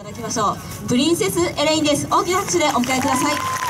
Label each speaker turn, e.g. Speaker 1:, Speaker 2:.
Speaker 1: ただきましょう。プリンセスエレインです。大きな拍手でお迎えください。